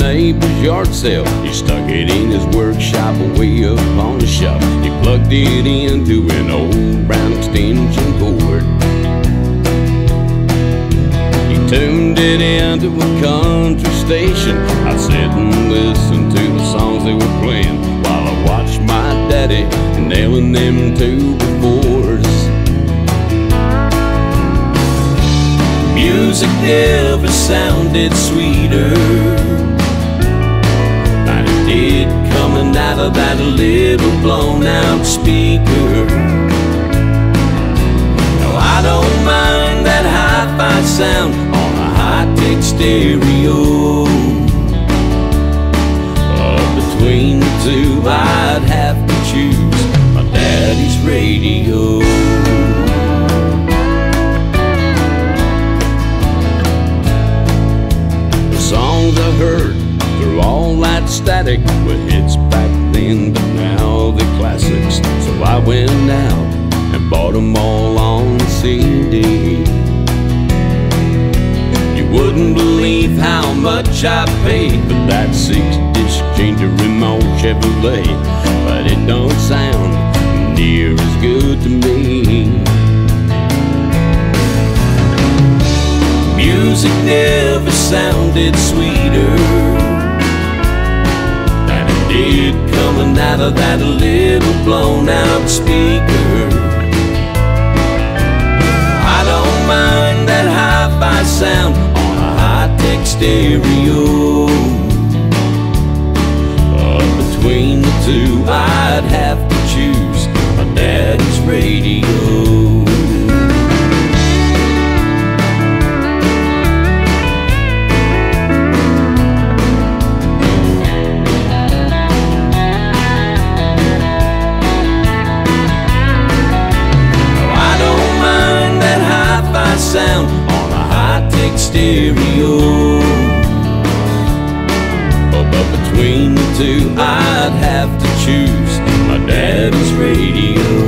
neighbor's yard sale. He stuck it in his workshop way up on the shelf. He plugged it into an old brown extension cord. He tuned it into a country station. I'd sit and listen to the songs they were playing while I watched my daddy nailing them two Music never sounded sweeter than it did coming out of that little blown out speaker. No, I don't mind that hi-fi sound on a high-tech stereo. But between the two, I'd have to choose my daddy's radio. Static were hits back then, but now they're classics. So I went out and bought them all on CD. You wouldn't believe how much I paid for that six-disc changer in my old Chevrolet, but it don't sound near as good to me. Music never sounded sweeter than coming out of that little blown out speaker. I don't mind that hi-fi sound on a high-tech stereo. But between the two, I'd have to choose my daddy's radio. Sound on a high-tech stereo. But, between the two, I'd have to choose my daddy's radio.